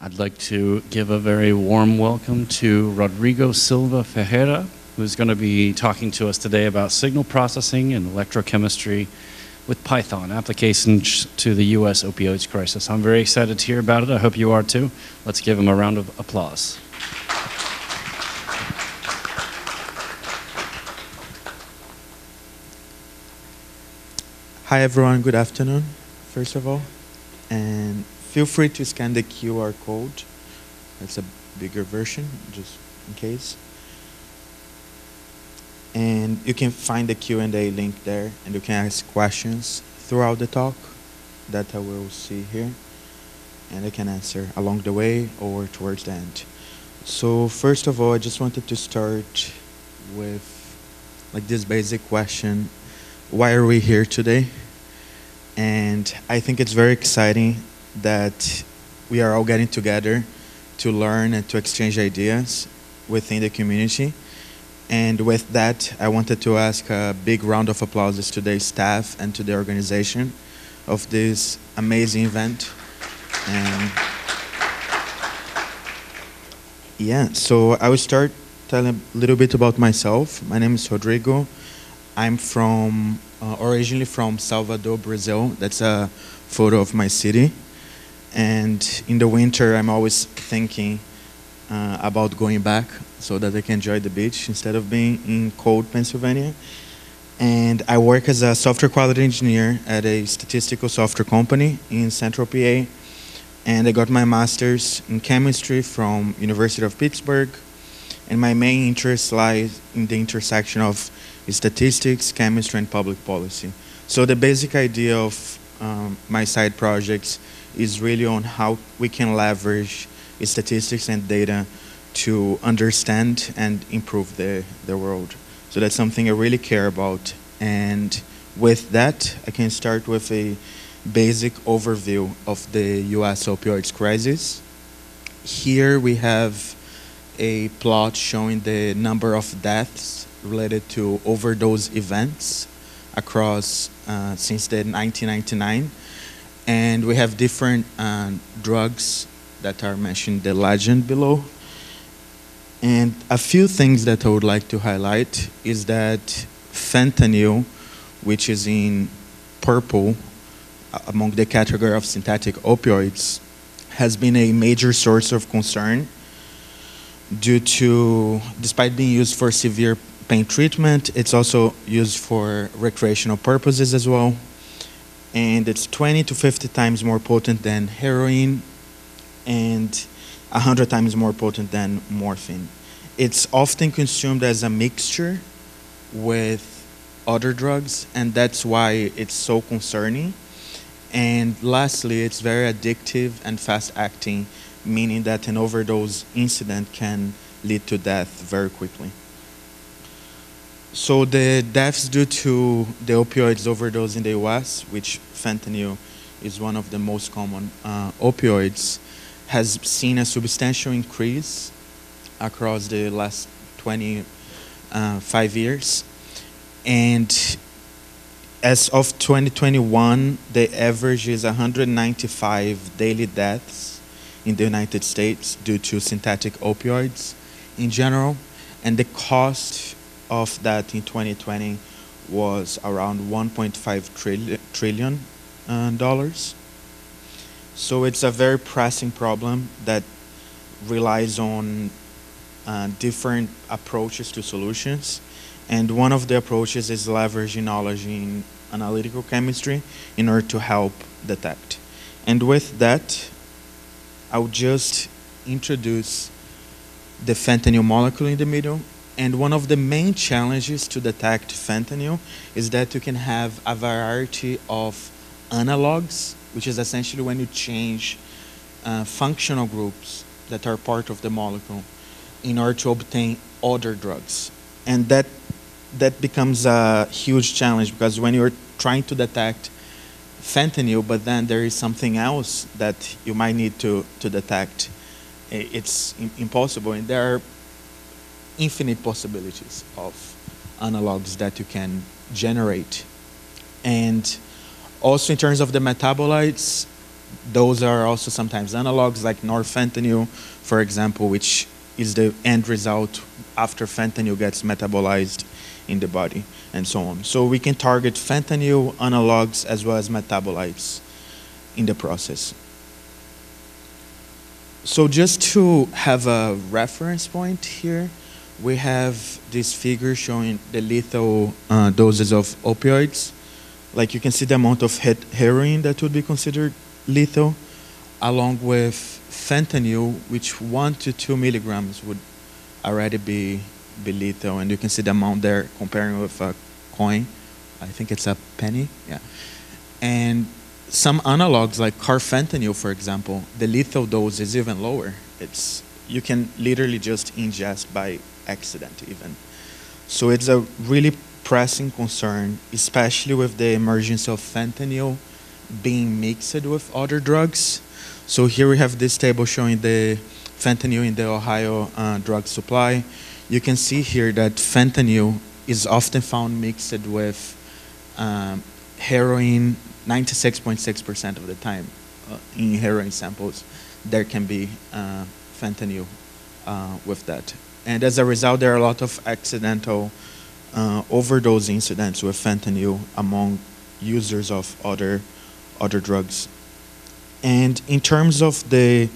I'd like to give a very warm welcome to Rodrigo Silva Ferreira, who's going to be talking to us today about signal processing and electrochemistry with Python, applications to the U.S. opioids crisis. I'm very excited to hear about it. I hope you are too. Let's give him a round of applause. Hi everyone, good afternoon, first of all. And feel free to scan the QR code. It's a bigger version, just in case. And you can find the Q&A link there, and you can ask questions throughout the talk that I will see here. And I can answer along the way or towards the end. So first of all, I just wanted to start with like this basic question. Why are we here today? And I think it's very exciting that we are all getting together to learn and to exchange ideas within the community. And with that, I wanted to ask a big round of applause to the staff and to the organization of this amazing event. And yeah, so I will start telling a little bit about myself. My name is Rodrigo. I'm from uh, originally from Salvador, Brazil. That's a photo of my city. And in the winter, I'm always thinking uh, about going back so that I can enjoy the beach instead of being in cold Pennsylvania. And I work as a software quality engineer at a statistical software company in Central PA. And I got my master's in chemistry from University of Pittsburgh. And my main interest lies in the intersection of statistics, chemistry, and public policy. So the basic idea of um, my side projects is really on how we can leverage statistics and data to understand and improve the, the world. So that's something I really care about. And with that, I can start with a basic overview of the US opioids crisis. Here we have a plot showing the number of deaths related to overdose events across uh, since the 1999 and we have different uh, drugs that are mentioned the legend below and a few things that I would like to highlight is that fentanyl which is in purple among the category of synthetic opioids has been a major source of concern due to despite being used for severe pain treatment. It's also used for recreational purposes as well. And it's 20 to 50 times more potent than heroin and 100 times more potent than morphine. It's often consumed as a mixture with other drugs, and that's why it's so concerning. And lastly, it's very addictive and fast acting, meaning that an overdose incident can lead to death very quickly. So the deaths due to the opioids overdose in the U.S., which fentanyl is one of the most common uh, opioids, has seen a substantial increase across the last 25 uh, years. And as of 2021, the average is 195 daily deaths in the United States due to synthetic opioids in general. And the cost of that in 2020 was around 1.5 trillion, trillion uh, dollars. So it's a very pressing problem that relies on uh, different approaches to solutions. And one of the approaches is leveraging knowledge in analytical chemistry in order to help detect. And with that, I'll just introduce the fentanyl molecule in the middle and one of the main challenges to detect fentanyl is that you can have a variety of analogs, which is essentially when you change uh, functional groups that are part of the molecule in order to obtain other drugs. And that, that becomes a huge challenge because when you're trying to detect fentanyl, but then there is something else that you might need to, to detect, it's impossible. And there are infinite possibilities of analogs that you can generate. And also in terms of the metabolites, those are also sometimes analogs like norfentanyl, for example, which is the end result after fentanyl gets metabolized in the body and so on. So we can target fentanyl analogs as well as metabolites in the process. So just to have a reference point here, we have this figure showing the lethal uh, doses of opioids. Like you can see the amount of heroin that would be considered lethal, along with fentanyl, which one to two milligrams would already be, be lethal. And you can see the amount there comparing with a coin. I think it's a penny, yeah. And some analogs like carfentanil, for example, the lethal dose is even lower. It's you can literally just ingest by accident even. So it's a really pressing concern, especially with the emergence of fentanyl being mixed with other drugs. So here we have this table showing the fentanyl in the Ohio uh, drug supply. You can see here that fentanyl is often found mixed with um, heroin 96.6% of the time uh, in heroin samples. There can be uh, fentanyl uh, with that. And as a result, there are a lot of accidental uh, overdose incidents with fentanyl among users of other other drugs. And in terms of the,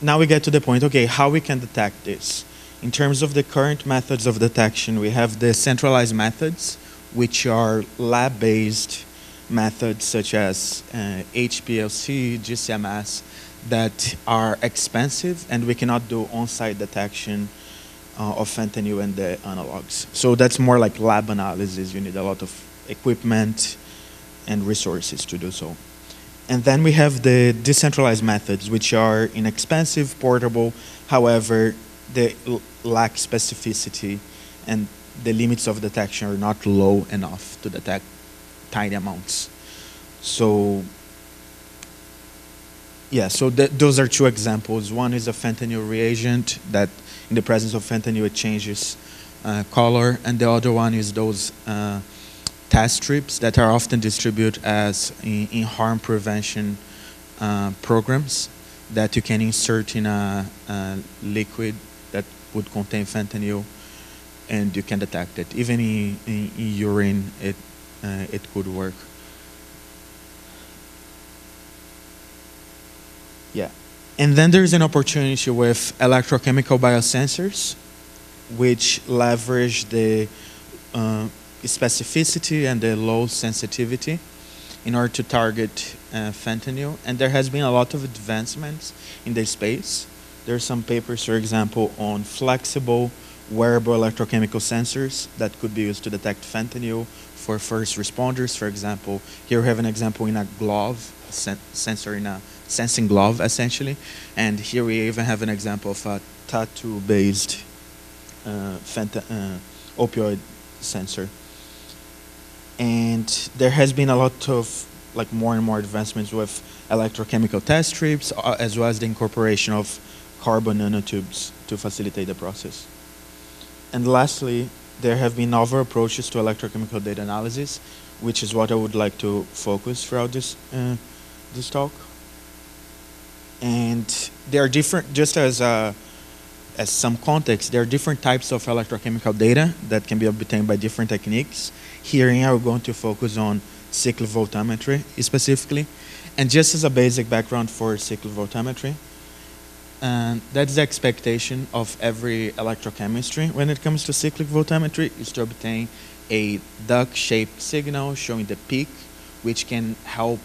now we get to the point, okay, how we can detect this. In terms of the current methods of detection, we have the centralized methods, which are lab-based methods such as uh, HPLC, GCMS, that are expensive and we cannot do on-site detection uh, of fentanyl and the analogs. So that's more like lab analysis. You need a lot of equipment, and resources to do so. And then we have the decentralized methods, which are inexpensive, portable, however, they lack specificity and the limits of detection are not low enough to detect tiny amounts. So, yeah, so th those are two examples. One is a fentanyl reagent that in the presence of fentanyl it changes uh, color, and the other one is those uh, test strips that are often distributed as in, in harm prevention uh, programs that you can insert in a, a, liquid that would contain fentanyl and you can detect it. Even in, in, in urine, it, uh, it could work. Yeah. And then there's an opportunity with electrochemical biosensors, which leverage the uh, specificity and the low sensitivity in order to target uh, fentanyl. And there has been a lot of advancements in this space. There are some papers, for example, on flexible wearable electrochemical sensors that could be used to detect fentanyl for first responders. For example, here we have an example in a glove, sen sensor in a sensing glove, essentially. And here we even have an example of a tattoo-based uh, uh, opioid sensor and there has been a lot of like more and more advancements with electrochemical test strips uh, as well as the incorporation of carbon nanotubes to facilitate the process. And lastly, there have been novel approaches to electrochemical data analysis, which is what I would like to focus throughout this, uh, this talk. And there are different, just as, uh, as some context, there are different types of electrochemical data that can be obtained by different techniques. Here I'm going to focus on cyclic voltammetry specifically. And just as a basic background for cyclic voltammetry, and that's the expectation of every electrochemistry when it comes to cyclic voltammetry is to obtain a duck-shaped signal showing the peak, which can help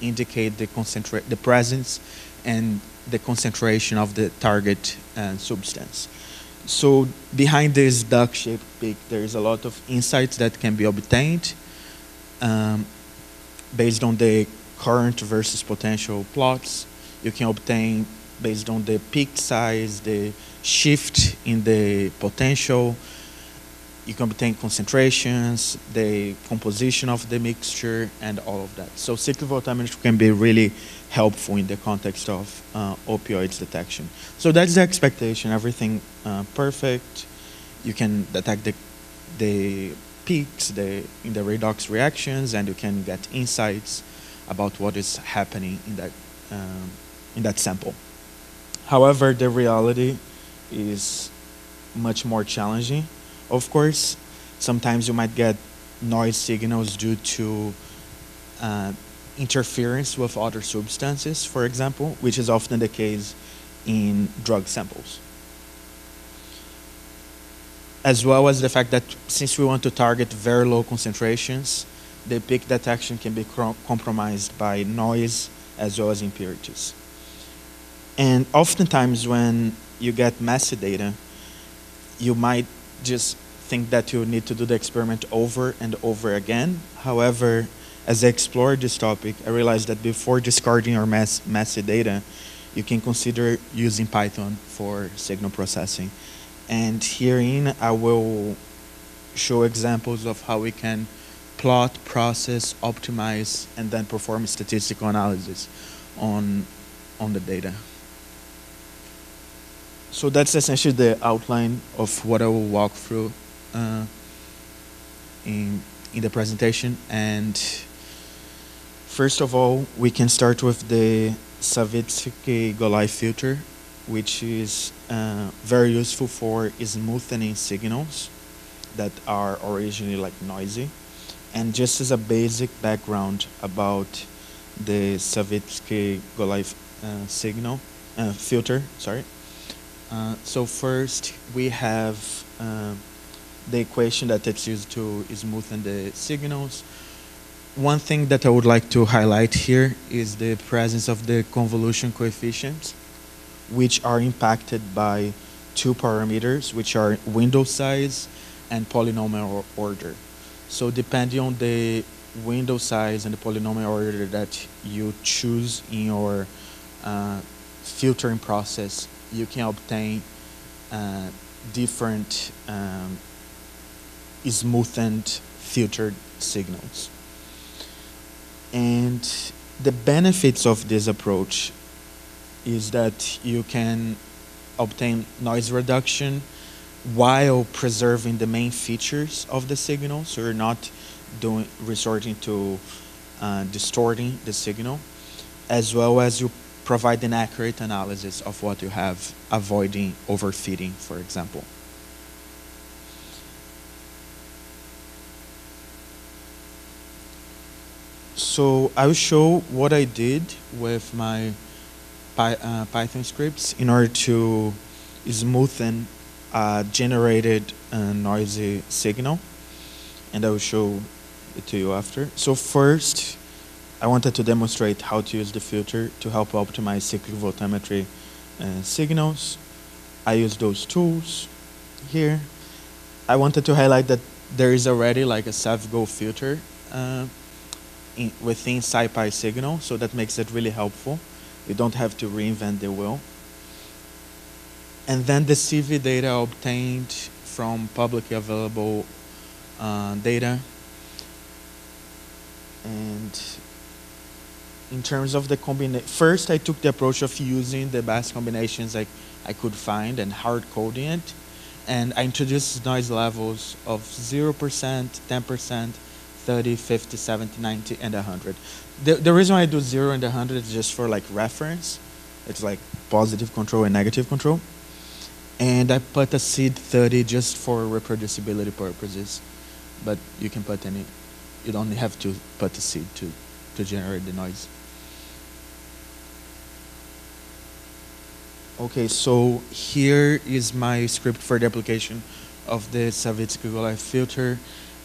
indicate the concentrate the presence and the concentration of the target uh, substance. So behind this duck-shaped peak, there is a lot of insights that can be obtained um, based on the current versus potential plots. You can obtain based on the peak size, the shift in the potential. You can obtain concentrations, the composition of the mixture, and all of that. So cyclic voltammetry can be really helpful in the context of uh, opioids detection. So that's the expectation, everything uh, perfect. You can detect the, the peaks the, in the redox reactions and you can get insights about what is happening in that, um, in that sample. However, the reality is much more challenging. Of course, sometimes you might get noise signals due to uh, interference with other substances, for example, which is often the case in drug samples. As well as the fact that since we want to target very low concentrations, the peak detection can be compromised by noise as well as impurities. And oftentimes when you get messy data, you might just think that you need to do the experiment over and over again. However, as I explored this topic, I realized that before discarding our mass, messy data, you can consider using Python for signal processing. And herein, I will show examples of how we can plot, process, optimize, and then perform statistical analysis on, on the data. So that's essentially the outline of what I will walk through uh, in, in the presentation. And first of all, we can start with the Savitzky-Golay filter, which is uh, very useful for smoothing signals that are originally like noisy. And just as a basic background about the Savitzky-Golay uh, signal uh, filter, sorry. Uh, so first we have uh, the equation that it's used to smoothen the signals. One thing that I would like to highlight here is the presence of the convolution coefficients, which are impacted by two parameters, which are window size and polynomial order. So depending on the window size and the polynomial order that you choose in your uh, filtering process, you can obtain uh, different um, smoothened filtered signals. And the benefits of this approach is that you can obtain noise reduction while preserving the main features of the signal, so you're not doing resorting to uh, distorting the signal, as well as you provide an accurate analysis of what you have, avoiding overfitting, for example. So I will show what I did with my uh, Python scripts in order to smoothen a generated uh, noisy signal. And I will show it to you after. So first, I wanted to demonstrate how to use the filter to help optimize cyclic voltammetry uh, signals. I use those tools here. I wanted to highlight that there is already like a savgol filter uh, in, within SciPy signal, so that makes it really helpful. You don't have to reinvent the wheel. And then the CV data obtained from publicly available uh, data. And in terms of the combination, first I took the approach of using the best combinations I, I could find and hard coding it. And I introduced noise levels of 0%, 10%, 30, 50, 70, 90, and 100. The, the reason I do 0 and 100 is just for like reference. It's like positive control and negative control. And I put a seed 30 just for reproducibility purposes. But you can put any, you don't have to put a seed to, to generate the noise. Okay, so here is my script for the application of the Savitzky-Golay filter.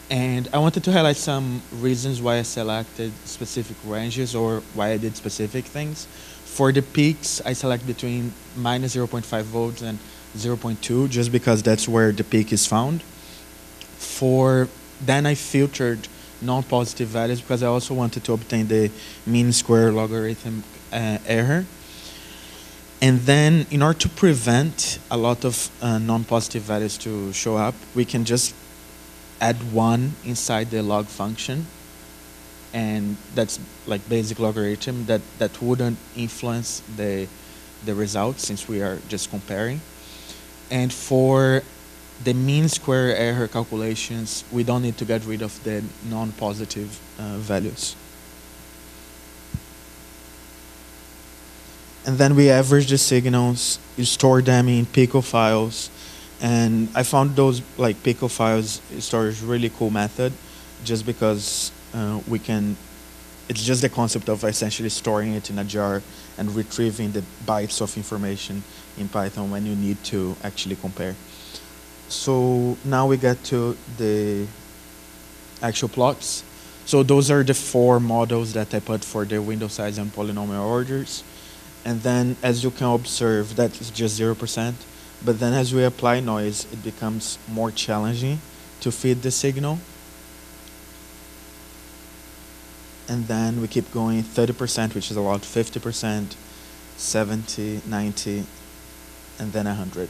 And I wanted to highlight some reasons why I selected specific ranges or why I did specific things. For the peaks, I select between minus 0.5 volts and 0.2 just because that's where the peak is found. For then I filtered non-positive values because I also wanted to obtain the mean square logarithm uh, error. And then in order to prevent a lot of uh, non-positive values to show up, we can just add one inside the log function and that's like basic logarithm that, that wouldn't influence the, the results since we are just comparing. And for the mean square error calculations, we don't need to get rid of the non-positive uh, values. And then we average the signals, you store them in pickle files. And I found those like pickle files storage really cool method just because uh, we can, it's just the concept of essentially storing it in a jar and retrieving the bytes of information in Python when you need to actually compare. So now we get to the actual plots. So those are the four models that I put for the window size and polynomial orders. And then as you can observe, that is just 0%. But then as we apply noise, it becomes more challenging to feed the signal. And then we keep going 30%, which is a lot, 50%, 70, 90, and then 100.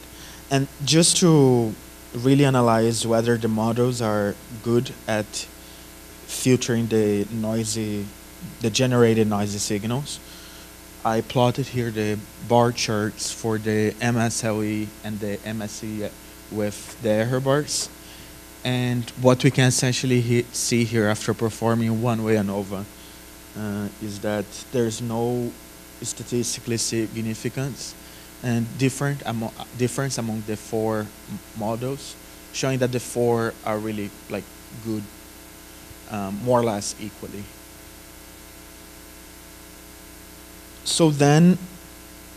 And just to really analyze whether the models are good at filtering the noisy, the generated noisy signals, I plotted here the bar charts for the MSLE and the MSE with the error bars. And what we can essentially he see here after performing one-way ANOVA uh, is that there's no statistically significance and different difference among the four models, showing that the four are really like good, um, more or less equally. So then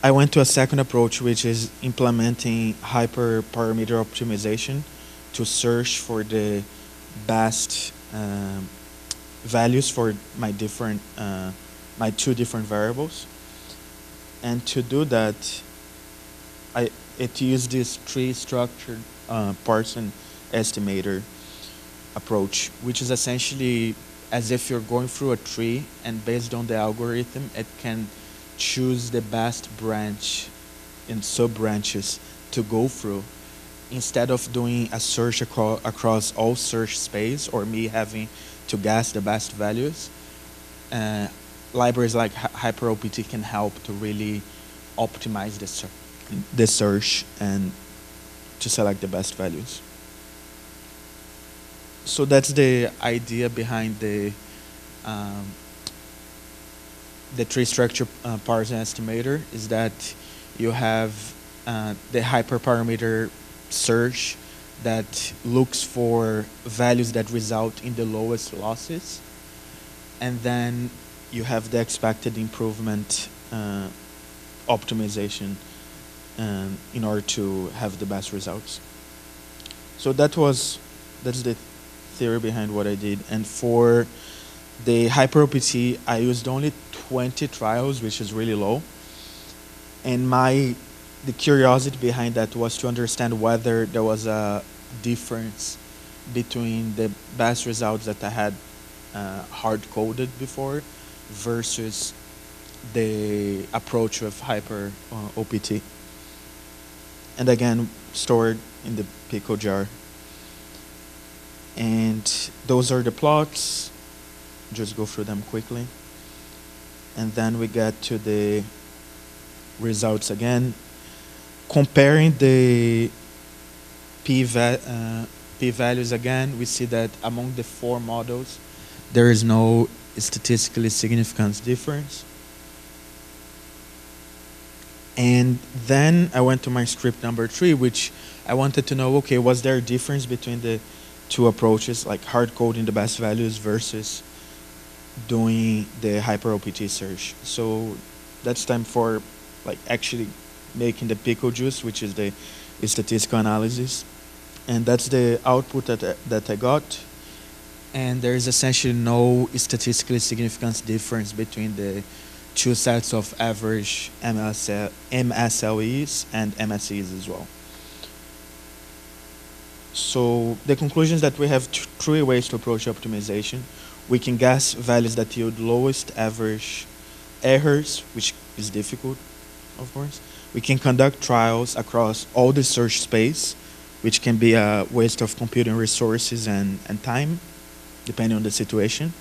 I went to a second approach, which is implementing hyperparameter optimization to search for the best um, values for my different, uh, my two different variables. And to do that, I, it used this tree structured uh, Parzen estimator approach, which is essentially as if you're going through a tree and based on the algorithm, it can choose the best branch and sub-branches to go through instead of doing a search acro across all search space or me having to guess the best values. Uh, libraries like HyperOPT can help to really optimize the, ser the search and to select the best values. So that's the idea behind the um, the tree structure uh, estimator is that you have uh, the hyperparameter search that looks for values that result in the lowest losses. And then you have the expected improvement uh, optimization um, in order to have the best results. So that was, that's the theory behind what I did. And for the HyperOPT, I used only 20 trials, which is really low. And my the curiosity behind that was to understand whether there was a difference between the best results that I had uh, hard coded before versus the approach with Hyper uh, OPT. And again, stored in the pickle jar. And those are the plots. Just go through them quickly and then we get to the results again. Comparing the uh, p values again, we see that among the four models, there is no statistically significant difference. And then I went to my script number three, which I wanted to know, okay, was there a difference between the two approaches, like hard coding the best values versus doing the hyper OPT search. So that's time for like actually making the pickle juice, which is the statistical analysis. And that's the output that, that I got. And there is essentially no statistically significant difference between the two sets of average MSL, MSLEs and MSEs as well. So the conclusion is that we have three ways to approach optimization we can guess values that yield lowest average errors, which is difficult, of course. We can conduct trials across all the search space, which can be a waste of computing resources and, and time, depending on the situation.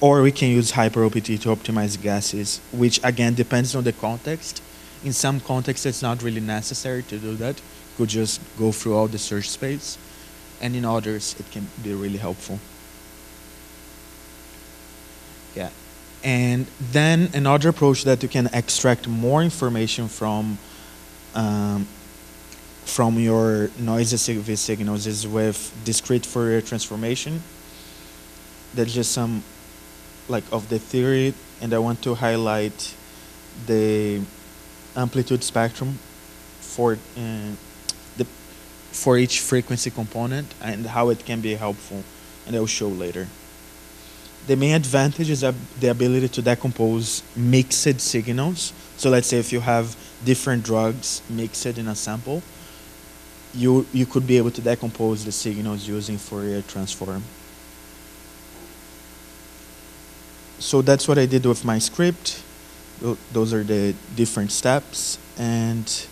Or we can use HyperOPT to optimize guesses, which again depends on the context. In some contexts, it's not really necessary to do that. You could just go through all the search space. And in others, it can be really helpful. Yeah. And then another approach that you can extract more information from um, from your noisy CV signals is with discrete Fourier transformation. That's just some like of the theory, and I want to highlight the amplitude spectrum for uh, the for each frequency component and how it can be helpful, and I'll show later. The main advantage is the ability to decompose mixed signals. So let's say if you have different drugs mixed in a sample, you, you could be able to decompose the signals using Fourier transform. So that's what I did with my script. Those are the different steps. And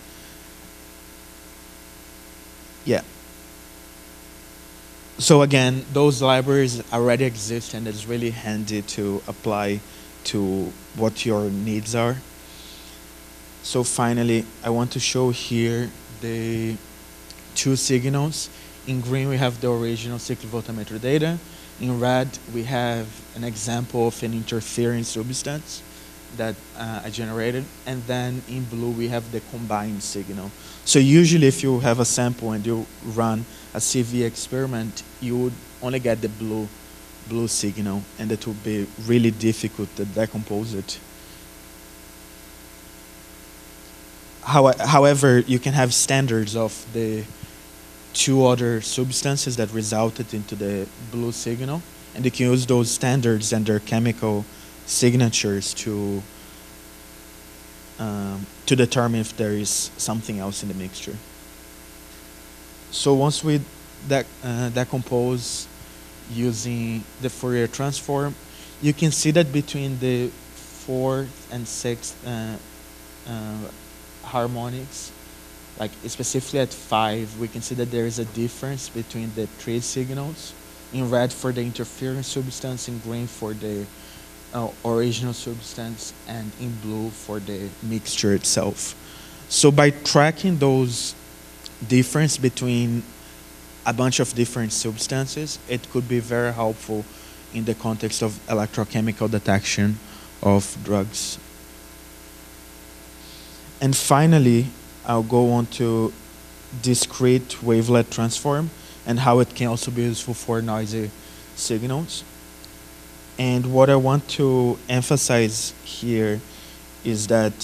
yeah. So again, those libraries already exist and it's really handy to apply to what your needs are. So finally, I want to show here the two signals. In green, we have the original cyclovoltammeter data. In red, we have an example of an interfering substance that uh, I generated. And then in blue, we have the combined signal. So usually if you have a sample and you run a CV experiment, you would only get the blue, blue signal, and it would be really difficult to decompose it. How, However, you can have standards of the two other substances that resulted into the blue signal, and you can use those standards and their chemical signatures to um, to determine if there is something else in the mixture. So once we uh, decompose using the Fourier transform, you can see that between the fourth and sixth uh, uh, harmonics, like specifically at 5, we can see that there is a difference between the three signals. In red for the interference substance, in green for the uh, original substance, and in blue for the mixture itself. So by tracking those difference between a bunch of different substances, it could be very helpful in the context of electrochemical detection of drugs. And finally, I'll go on to discrete wavelet transform and how it can also be useful for noisy signals. And what I want to emphasize here is that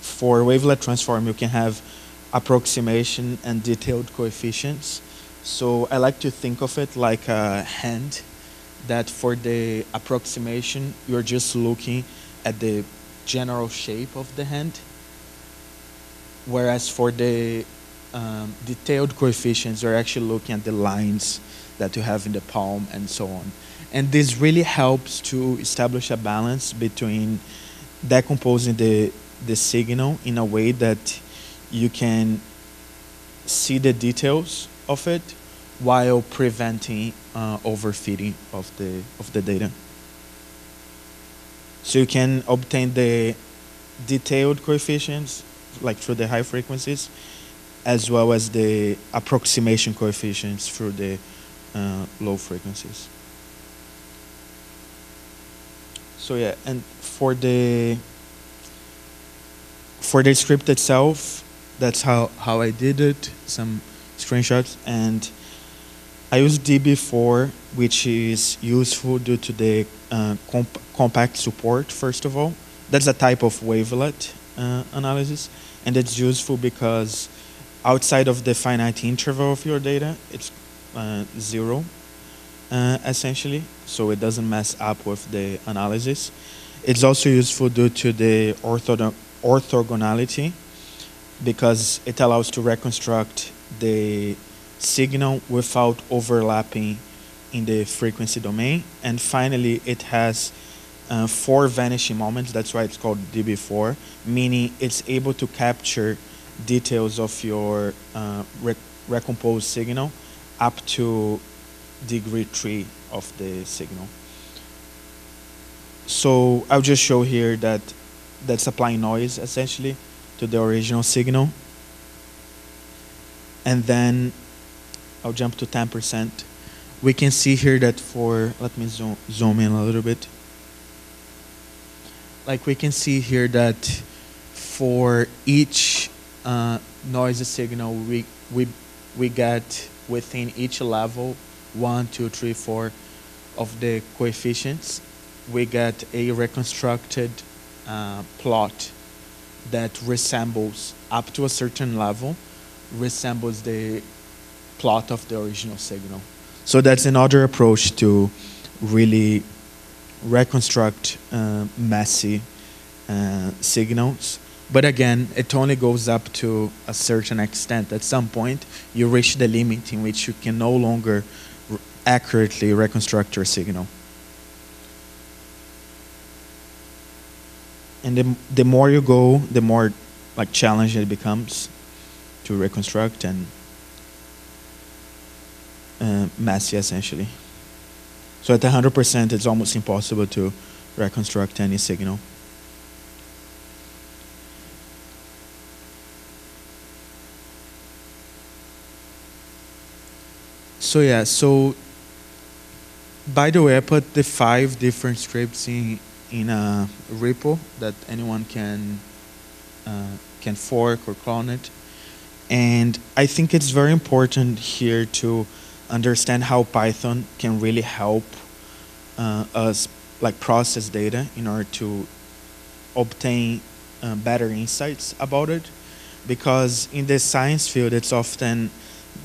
for wavelet transform, you can have approximation and detailed coefficients. So I like to think of it like a hand that for the approximation, you're just looking at the general shape of the hand whereas for the um, detailed coefficients, you're actually looking at the lines that you have in the palm and so on. And this really helps to establish a balance between decomposing the, the signal in a way that you can see the details of it while preventing uh, overfitting of the, of the data. So you can obtain the detailed coefficients like through the high frequencies, as well as the approximation coefficients through the uh, low frequencies. So yeah, and for the for the script itself, that's how how I did it. Some screenshots and. I use DB4, which is useful due to the uh, comp compact support, first of all. That's a type of wavelet uh, analysis and it's useful because outside of the finite interval of your data, it's uh, zero uh, essentially, so it doesn't mess up with the analysis. It's also useful due to the ortho orthogonality because it allows to reconstruct the signal without overlapping in the frequency domain. And finally, it has uh, four vanishing moments. That's why it's called DB4, meaning it's able to capture details of your uh, rec recomposed signal up to degree three of the signal. So I'll just show here that that's applying noise essentially to the original signal. And then I'll jump to 10%. We can see here that for, let me zoom, zoom in a little bit. like we can see here that for each uh, noise signal, we, we, we get within each level, one, two, three, four of the coefficients, we get a reconstructed uh, plot that resembles, up to a certain level, resembles the plot of the original signal. So that's another approach to really reconstruct uh, messy uh, signals. But again, it only goes up to a certain extent. At some point, you reach the limit in which you can no longer accurately reconstruct your signal. And the, the more you go, the more like challenging it becomes to reconstruct and uh, messy essentially. So at 100%, it's almost impossible to reconstruct any signal. So yeah, so by the way, I put the five different scripts in in a repo that anyone can uh, can fork or clone it. And I think it's very important here to understand how Python can really help uh, us like process data in order to obtain uh, better insights about it. Because in the science field, it's often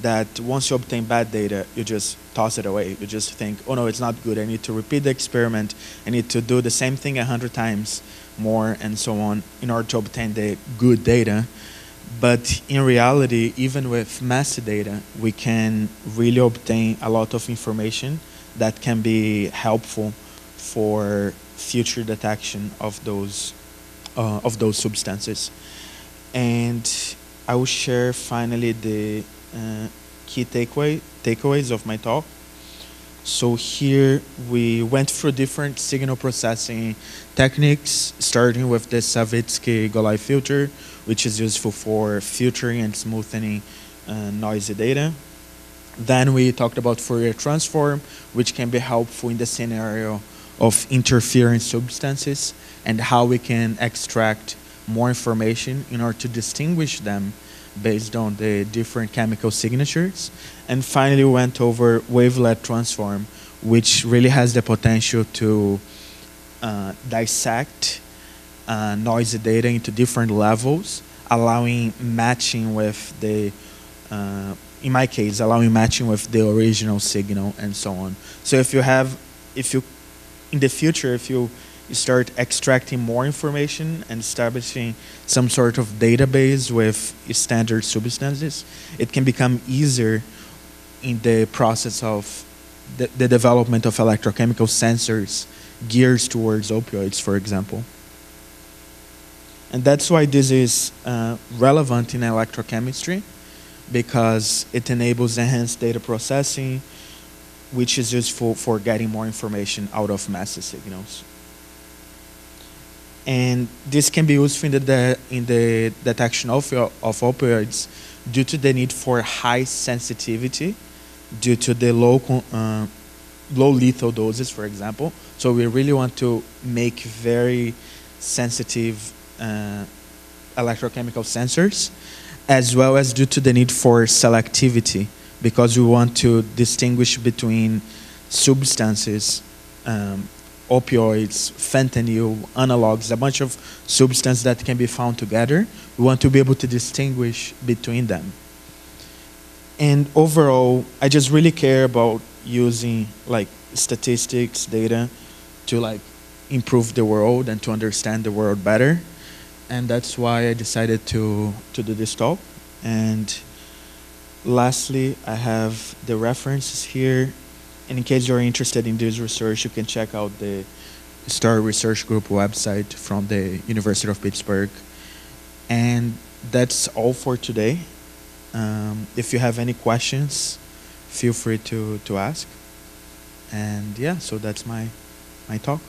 that once you obtain bad data, you just toss it away. You just think, oh no, it's not good. I need to repeat the experiment. I need to do the same thing a hundred times more and so on in order to obtain the good data. But in reality, even with messy data, we can really obtain a lot of information that can be helpful for future detection of those uh, of those substances. And I will share finally the key takeaway takeaways of my talk. So here we went through different signal processing techniques, starting with the Savitzky-Golay filter, which is useful for filtering and smoothing uh, noisy data. Then we talked about Fourier transform, which can be helpful in the scenario of interference substances and how we can extract more information in order to distinguish them based on the different chemical signatures. And finally, we went over wavelet transform, which really has the potential to uh, dissect uh, noisy data into different levels, allowing matching with the, uh, in my case, allowing matching with the original signal and so on. So if you have, if you, in the future, if you you start extracting more information and establishing some sort of database with standard substances, it can become easier in the process of the, the development of electrochemical sensors geared towards opioids, for example. And that's why this is uh, relevant in electrochemistry because it enables enhanced data processing, which is useful for getting more information out of massive signals and this can be useful in the, in the detection of, of opioids due to the need for high sensitivity due to the low, uh, low lethal doses, for example. So we really want to make very sensitive uh, electrochemical sensors, as well as due to the need for selectivity, because we want to distinguish between substances um, opioids, fentanyl, analogs, a bunch of substances that can be found together. We want to be able to distinguish between them. And overall, I just really care about using like statistics, data to like improve the world and to understand the world better. And that's why I decided to, to do this talk. And lastly, I have the references here and in case you're interested in this research, you can check out the STAR Research Group website from the University of Pittsburgh. And that's all for today. Um, if you have any questions, feel free to, to ask. And yeah, so that's my, my talk.